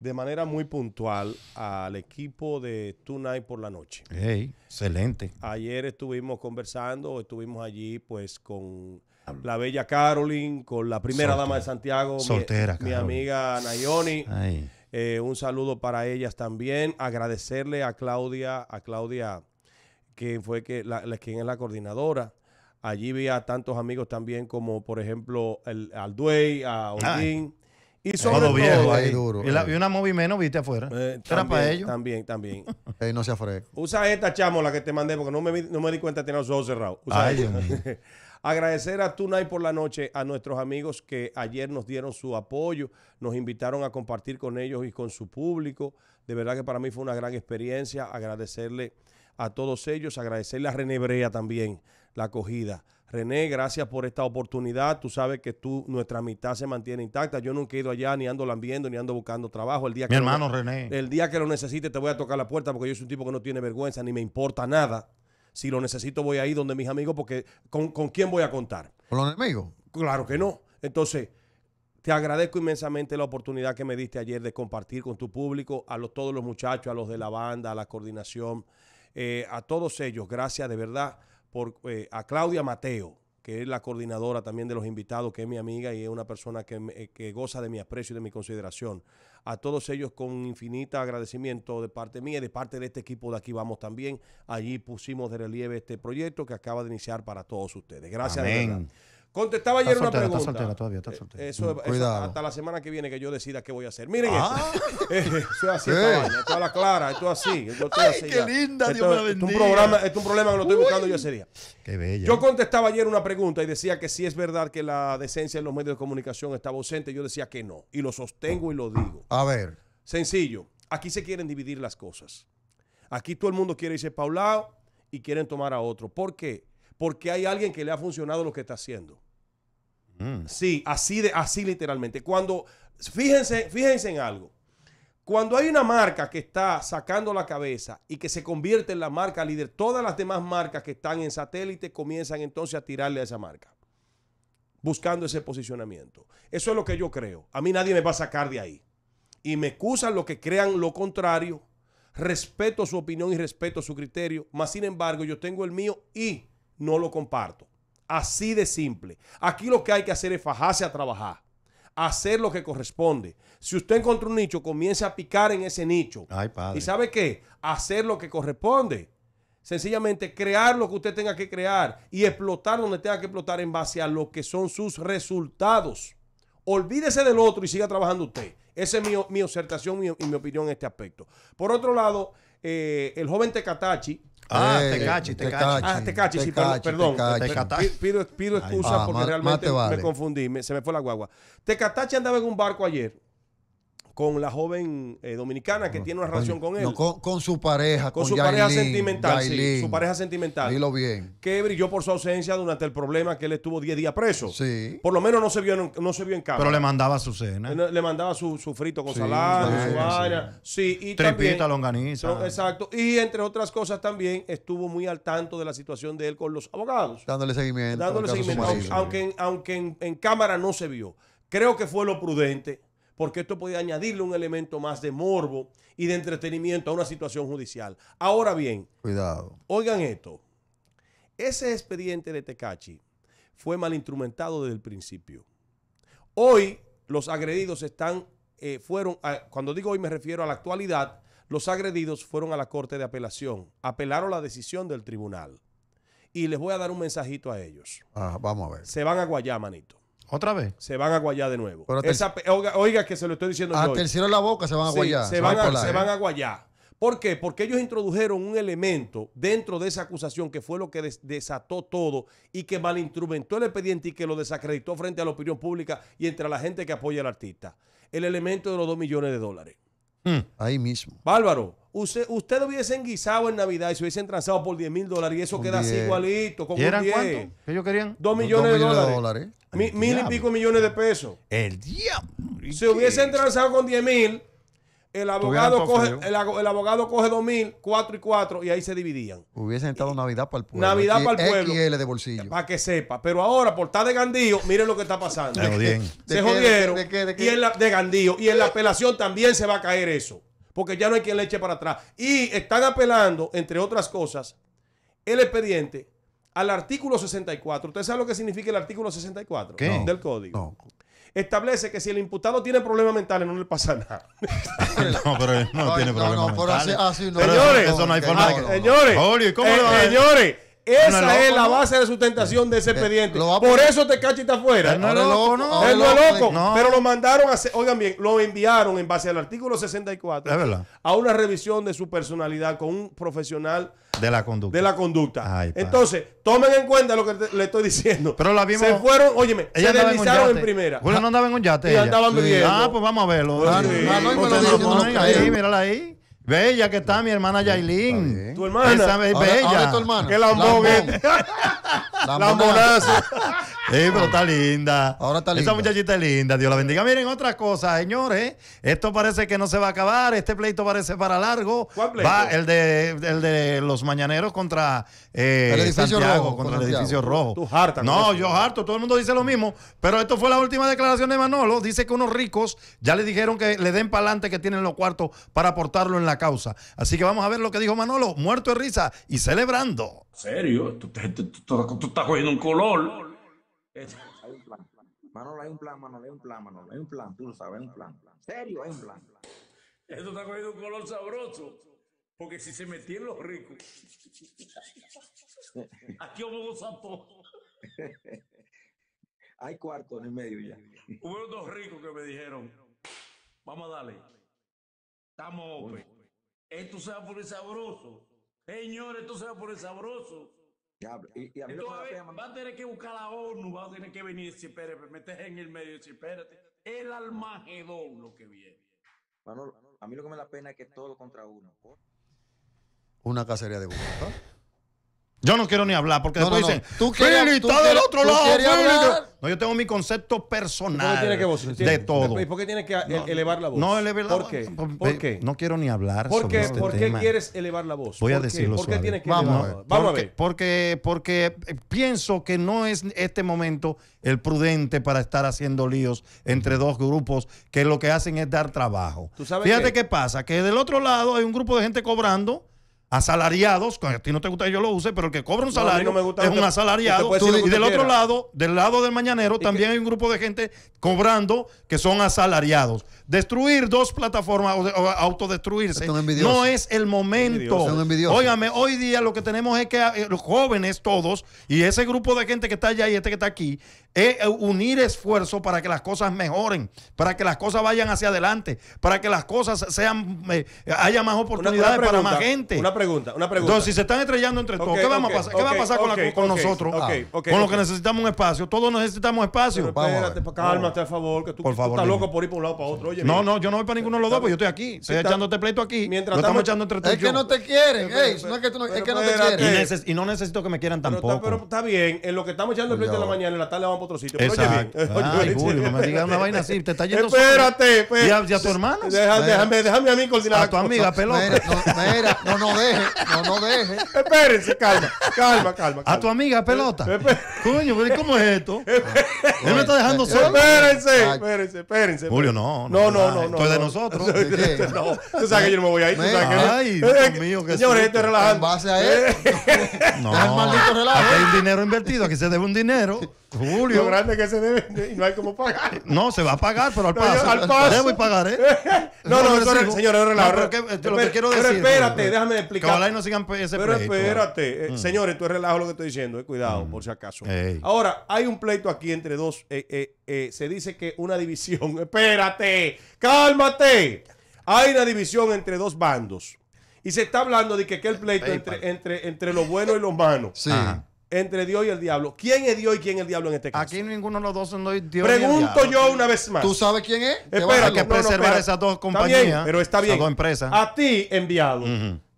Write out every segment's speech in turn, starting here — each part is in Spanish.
de manera muy puntual al equipo de Tonight por la noche. Ey, excelente. Ayer estuvimos conversando, estuvimos allí pues con la bella Caroline, con la primera Soltera. dama de Santiago, mi- Soltera, mi, amiga Nayoni. Ay. Eh, un saludo para ellas también. Agradecerle a Claudia, a Claudia, que fue que la, la- quien es la coordinadora. Allí vi a tantos amigos también como, por ejemplo, el Alduey, a Odín. Y sobre Todo viejo ahí duro, y, la- ahí. y una movie menos, viste afuera. eh, Era también, para ellos. También, también. Ey, no se afresco. Usa esta chamola que te mandé porque no me, vi- no me di cuenta de tener los ojos cerrados. Usa Ay, esta. Dios mío. Agradecer a Tonight por la noche a nuestros amigos que ayer nos dieron su apoyo, nos invitaron a compartir con ellos y con su público. De verdad que para mí fue una gran experiencia. Agradecerle a todos ellos, agradecerle a René Brea también la acogida. René, gracias por esta oportunidad. Tú sabes que tú, nuestra mitad se mantiene intacta. Yo nunca he ido allá, ni ando lambiendo, ni ando buscando trabajo. El día Mi que lo- hermano René. el día que lo necesite te voy a tocar la puerta porque yo soy un tipo que no tiene vergüenza ni me importa nada. Si lo necesito voy ahí donde mis amigos porque ¿con, con quién voy a contar? ¿Con los enemigos? Claro que no. Entonces, te agradezco inmensamente la oportunidad que me diste ayer de compartir con tu público, a los, todos los muchachos, a los de la banda, a la coordinación, eh, a todos ellos. Gracias de verdad por, eh, a Claudia Mateo, que es la coordinadora también de los invitados, que es mi amiga y es una persona que, me- eh, que goza de mi aprecio y de mi consideración. A todos ellos con infinita agradecimiento de parte mía y de parte de este equipo de aquí vamos también. Allí pusimos de relieve este proyecto que acaba de iniciar para todos ustedes. Gracias. de Amén. verdad. Contestaba ayer una soltera, está pregunta. soltera todavía, está Eh, soltera. Eso, eso Cuidado. hasta la semana que viene que yo decida qué voy a hacer. Miren Ah. esto. Eh, eso es así. Esto a la clara, esto es así. Yo estoy Ay, así qué ya. linda, Esto- Dios me la esto es un programa, esto es un problema que lo estoy buscando yo ese día. Qué bella. Yo contestaba ayer una pregunta y decía que si es verdad que la decencia en los medios de comunicación estaba ausente. Yo decía que no. Y lo sostengo y lo digo. A ver. Sencillo. Aquí se quieren dividir las cosas. Aquí todo el mundo quiere irse para un lado y quieren tomar a otro. ¿Por qué? Porque hay alguien que le ha funcionado lo que está haciendo. Mm. Sí, así de, así literalmente. Cuando, fíjense, fíjense en algo. Cuando hay una marca que está sacando la cabeza y que se convierte en la marca líder, todas las demás marcas que están en satélite comienzan entonces a tirarle a esa marca, buscando ese posicionamiento. Eso es lo que yo creo. A mí nadie me va a sacar de ahí. Y me excusan los que crean lo contrario. Respeto su opinión y respeto su criterio. Más sin embargo, yo tengo el mío y no lo comparto. Así de simple. Aquí lo que hay que hacer es fajarse a trabajar. Hacer lo que corresponde. Si usted encontró un nicho, comience a picar en ese nicho. Ay, padre. ¿Y sabe qué? Hacer lo que corresponde. Sencillamente crear lo que usted tenga que crear y explotar donde tenga que explotar en base a lo que son sus resultados. Olvídese del otro y siga trabajando usted. Esa es mi, mi observación mi- y mi opinión en este aspecto. Por otro lado, eh, el joven Tecatachi. Ah, Eh, Tecachi, Tecachi. Ah, Tecachi, sí, Tecachi, perdón. Tecachi. Pido, pido excusa Ah, porque realmente te vale. me confundí, me- se me fue la guagua. Tecatachi andaba en un barco ayer con la joven eh, dominicana que tiene una relación con él. No, con, con su pareja, con con, su pareja Yailin, sentimental, sí, su pareja sentimental. Dilo bien. Que brilló por su ausencia durante el problema que él estuvo 10 días preso. Sí. Por lo menos no se vio en, no se vio en cámara. Pero le mandaba su cena. Le- le mandaba su, su frito con Sí, salada, sí, su vaina. Sí, y Tripita, también, longaniza. No, exacto. Y entre otras cosas también estuvo muy al tanto de la situación de él con los abogados. Dándole seguimiento. Dándole seguimiento, aunque, aunque, en, aunque en, en cámara no se vio. Creo que fue lo prudente, porque esto podía añadirle un elemento más de morbo y de entretenimiento a una situación judicial. Ahora bien, Cuidado. Oigan esto. Ese expediente de Tecachi fue mal instrumentado desde el principio. Hoy los agredidos están, eh, fueron, a- cuando digo hoy me refiero a la actualidad, los agredidos fueron a la Corte de Apelación, apelaron la decisión del tribunal. Y les voy a dar un mensajito a ellos. Ah, vamos a ver. Se van a Guayá, manito. ¿Otra vez? Se van a Guayá de nuevo. Pero Esa oiga, oiga que se lo estoy diciendo hoy. el cielo de la boca se van a Sí, guayar. se, van a, se ¿eh? van a guayar. ¿Por qué? Porque ellos introdujeron un elemento dentro de esa acusación que fue lo que des- desató todo y que malinstrumentó el expediente y que lo desacreditó frente a la opinión pública y entre la gente que apoya al artista. El elemento de los 2 millones de dólares. Ahí mismo. Bárbaro, usted, usted hubiese enguisado en Navidad y se hubiesen transado por 10 mil dólares y eso Con queda así 10. igualito, con ¿Y eran 10. cuánto? ¿Qué ellos querían? Dos Dos millones, de dólares. Mi- mil y pico millones de pesos. El diablo. Si hubiesen transado con 10 mil, el abogado, coge, el, el abogado coge 2 mil, 4 y 4 y ahí se dividían. Hubiesen estado Navidad para el pueblo. Navidad Y- para el pueblo. XL de bolsillo. Para que sepa. Pero ahora, por estar de gandío, miren lo que está pasando. Se jodían. Se ¿De jodieron. Y en la, de gandío. Y en la apelación también se va a caer eso. Porque ya no hay quien le eche para atrás. Y están apelando, entre otras cosas, el expediente al artículo 64. ¿Usted sabe lo que significa el artículo 64 ¿Qué? del código? No. Establece que si el imputado tiene problemas mentales no le pasa nada. No, pero él no, No, tiene no, problemas no, pero así- mentales. así no. Señores, eso, no hay forma de que... no, no. señores, Julio, ¿y cómo eh, lo No es esa loco, es la ¿no? base de sustentación de ese expediente. a Por eso te cacha y está afuera. Él no es loco, loco, ¿no? Él no es loco, No. pero lo mandaron a hacer, oigan bien, lo enviaron en base al artículo 64 Es verdad. a una revisión de su personalidad con un profesional De la conducta. de la conducta. Ay. Entonces, tomen en cuenta lo que te- le estoy diciendo. Pero la vimos- Se fueron, óyeme, Ella se en deslizaron en, primera. Julio no andaba en un yate. Y ella. andaban Sí. Ah, pues vamos a verlo. Ah, Sí. Ah, no, mírala ahí. Bella que está mi hermana Yailin. Tu hermana. Esa es Ahora- bella. ahora es tu hermana. Que lambón, Eh. Lambonazo. Lambonazo. Sí, pero está linda. Ahora está Esa linda. muchachita es linda, Dios la bendiga. Miren, otra cosa, señores. Esto parece que no se va a acabar. Este pleito parece para largo. ¿Cuál pleito? Va el de, el de los mañaneros contra eh, El edificio Santiago, rojo, contra con el edificio rojo. Tú harta No, yo harto. Todo el mundo dice lo mismo. Pero esto fue la última declaración de Manolo. Dice que unos ricos ya le dijeron que le den para adelante que tienen los cuartos para aportarlo en la causa. Así que vamos a ver lo que dijo Manolo, muerto de risa y celebrando. Serio, tú, tú- tú- tú- tú estás cogiendo un color. Hay un plan. Manolo, hay un plan, Manolo, hay un plan, Manolo, hay un plan, tú lo sabes, hay un plan. Serio, hay un plan. Esto está cogiendo un color sabroso. Porque si se metían los ricos, aquí hubo dos sapos. Hay cuarto en el medio ya. Hubo dos ricos que me dijeron, vamos a darle. Estamos open. Esto se va a poner sabroso. Señores, esto se va a poner sabroso. Diablo, Y, y a mí Entonces, va a tener que buscar la ONU, va a tener que venir y decir, espérate, metes en el medio y decir, espérate. El Almagedón lo que viene. Manolo, a mí lo que me da pena es que todo contra uno. Una cacería de burros. Yo no quiero ni hablar porque No, después no, no. dicen, Tú quieres- Philly tú está del quieres- otro tú lado. quieres Philly". hablar. No, yo tengo mi concepto ¿Por qué personal que de todo. ¿Y por qué tienes que ele- elevar la voz? No, eleve la ¿Por voz. qué? Por- ¿Por qué? No quiero ni hablar ¿Por sobre qué, este ¿por qué tema. quieres elevar la voz? Voy a decirlo ¿Por qué suave. tienes que Vamos elevar a la voz? Vamos a porque, ver. Porque, porque pienso que no es este momento el prudente para estar haciendo líos entre dos grupos que lo que hacen es dar trabajo. ¿Tú sabes Fíjate qué? qué pasa, que del otro lado hay un grupo de gente cobrando asalariados, que a ti no te gusta que yo lo use, pero el que cobra un salario no me gusta es un asalariado. y del otro lado, del lado del mañanero, también hay un grupo de gente cobrando que son asalariados. Destruir dos plataformas o, de- o autodestruirse no es el momento. Óigame, hoy día lo que tenemos es que eh, los jóvenes todos y ese grupo de gente que está allá y este que está aquí, es eh, unir esfuerzos para que las cosas mejoren, para que las cosas vayan hacia adelante, para que las cosas sean, eh, haya más oportunidades una para pregunta, más gente. Una pregunta, una pregunta. Entonces, si se están estrellando entre todos, ¿qué, vamos a pasar? ¿qué va a pasar con, la- nosotros? Ah, con lo que necesitamos un espacio. Todos necesitamos espacio. Pero a espérate, cálmate, por favor, que tú, Por tú favor, estás loco por ir por un lado para otro. Oye, no, mira. no, yo no voy para ninguno de los dos, porque yo estoy aquí. Estoy está- echando este pleito aquí. Mientras lo estamos estamos- echando entre tú Es que no te quieren. Pero- Ey, no es que, tú no- es pero que no te y, quieren. neces- y no necesito que me quieran Pero tampoco. está, pero está bien, en lo que estamos echando el pleito de la mañana, en la tarde vamos para otro sitio. Pero oye Exacto. bien. Ay, Oye, Julio, no me digas una vaina así. Te está yendo solo. Espérate, espérate. ¿Y a- y a tu hermano? Deja- déjame, déjame a mí coordinar. A tu amiga pelota. Mira, no, mira, no, no deje, no, no deje. Espérense, calma, calma, calma. A tu amiga pelota. Coño, pero ¿y ¿cómo es esto? Él me está dejando solo. Espérense, espérense, espérense. Julio, no, No, no, no. no, Esto es de no. nosotros. No, tú sabes que yo no me voy a ir. que Ay, Eh, Dios eh, mío, qué Señores, esto es En relajando. base a él. No, Deja el maldito relajo. aquí hay un dinero invertido, aquí se debe un dinero. Lo Julio. grande que se debe y no hay como pagar. No, se va a pagar, pero al No, yo- paso. al paso. Debo y pagaré. No, no, es- señores, es relajo. No, pero que- lo que Pero- quiero pero decir. espérate, Julio, déjame Que explicar. ojalá y no sigan ese Pero pleito. espérate, eh, señores, esto es relajo lo que estoy diciendo, eh, cuidado, por si acaso. Ey. Ahora, hay un pleito aquí entre dos. eh, eh, eh, se dice que una división. Espérate, cálmate. Hay una división entre dos bandos. Y se está hablando de que, que el pleito entre, entre, entre lo bueno y lo malo. Sí. Ajá. Entre Dios y el diablo. ¿Quién es Dios y quién es el diablo en este caso? Aquí ninguno de los dos son Dios el Pregunto yo una vez más. ¿Tú sabes quién es? Espera, hacer que preservar esas dos compañías, bien, pero está esas bien. dos empresas. A ti, enviado,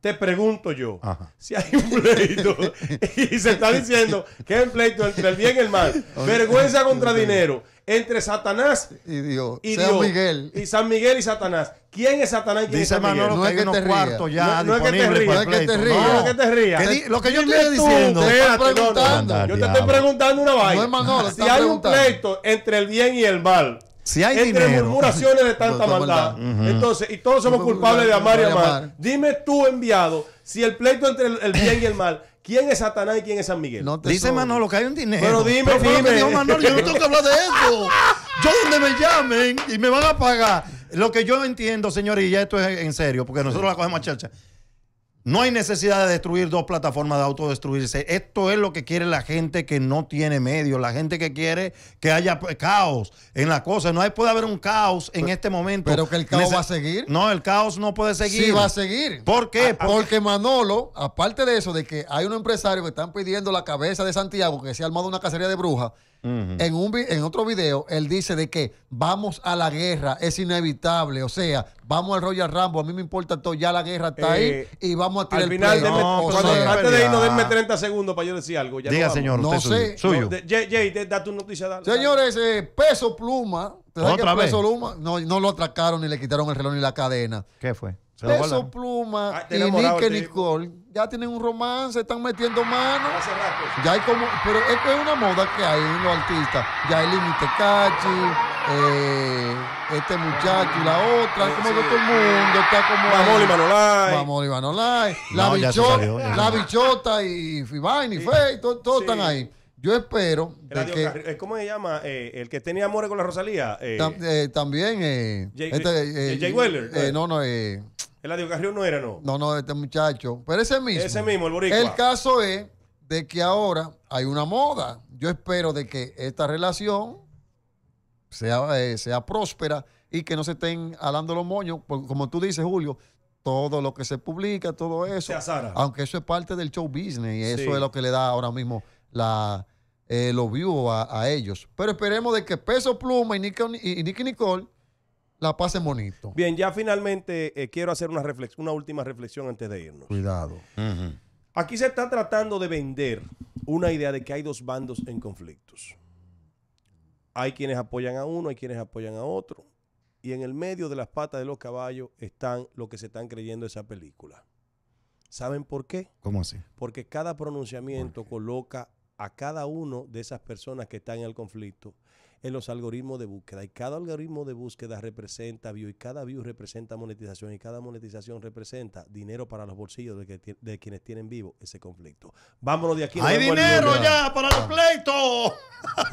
te pregunto yo, Ajá. si hay un pleito y se está diciendo que es un pleito entre el bien y el mal, vergüenza contra dinero, entre Satanás Y Dios. y Dios. Miguel. Y San Miguel y Satanás. ¿Quién es Satanás y quién Dice es San Miguel? Manolo No que es hay que unos te rías. cuartos ya No- no es que te rías. No es que te rías. No, que te rías. Que lo que yo estoy diciendo. Te no, no. preguntando. Yo te estoy preguntando una vaina. No es Manolo, si hay un pleito entre el bien y el mal, Si hay entre dinero. murmuraciones de tanta No, no, maldad, maldad. entonces, y todos somos culpables de amar y Amar dime tú, enviado, si el pleito entre el, el bien y el mal, ¿quién es Satanás y quién es San Miguel? No te Dice. Manolo que hay un dinero. Pero dime, dime. dijo Manolo, yo no tengo que hablar de eso. Yo donde me llamen y me van a pagar. Lo que yo entiendo, señores, y ya esto es en serio, porque nosotros la cogemos a chacha. No hay necesidad de destruir dos plataformas de autodestruirse. Esto es lo que quiere la gente que no tiene medios, la gente que quiere que haya caos en la cosa. No hay, puede haber un caos en este momento. pero que el caos Nece- va a seguir. No, el caos no puede seguir. Sí va a seguir. ¿Por qué? Porque Manolo, aparte de eso, de que hay unos empresarios que están pidiendo la cabeza de Santiago, que se ha armado una cacería de brujas, en, un, vi- en otro video, él dice de que vamos a la guerra, es inevitable. O sea, vamos al Royal Rambo, a mí me importa todo, ya la guerra está Eh, ahí y vamos a tirar Al el final, pleito. denme- No, O cuando- sea, antes de irnos, denme 30 segundos para yo decir algo. Ya Diga, no señor, No sé. suyo. No, Jay, Jay, da tu noticia. dale, dale. Señores, eh, Peso Pluma, ¿te sabes ¿Otra que Peso vez? Pluma? No, no lo atracaron ni le quitaron el reloj ni la cadena. ¿Qué fue? ¿Se lo Peso? Pluma Ah, y Nick el. Nicole ya tienen un romance, están metiendo mano. Hace rato. Ya hay como, pero es que es una moda que hay en los artistas. Ya hay Limi Tecachi, eh, este muchacho y la otra, Eh, como sí. que todo el mundo está como. Mamón y Manolay. Mamón y Manolay. La, No, bichota, salió, la bichota y Fibain y Fe, todos Sí. están ahí. Yo espero de que eh, ¿Cómo se llama? Eh, el que tenía amores con la Rosalía. Eh, tam- eh, también. Eh, Jay- este, eh, Jay Weller, eh, ¿no? no, no, eh, Eladio Carrión no era, no. no, no, este muchacho. Pero ese mismo. Ese mismo, el boricua. El caso es de que ahora hay una moda. Yo espero de que esta relación sea, eh, sea próspera y que no se estén alando los moños. porque como tú dices, Julio, todo lo que se publica, todo eso. Aunque eso es parte del show business y eso Sí. es lo que le da ahora mismo la, eh, los views a, a ellos. Pero esperemos de que Peso Pluma y Nicky, y Nicky Nicole la pasen bonito. Bien, ya finalmente eh, quiero hacer una, reflex- una última reflexión antes de irnos. Cuidado. Aquí se está tratando de vender una idea de que hay dos bandos en conflictos. Hay quienes apoyan a uno, hay quienes apoyan a otro. Y en el medio de las patas de los caballos están los que se están creyendo esa película. ¿Saben por qué? ¿Cómo así? Porque cada pronunciamiento coloca a cada uno de esas personas que están en el conflicto en los algoritmos de búsqueda. Y cada algoritmo de búsqueda representa view y cada view representa monetización y cada monetización representa dinero para los bolsillos de, que de quienes tienen vivo ese conflicto. Vámonos de aquí. ¡Hay dinero ya para los pleitos!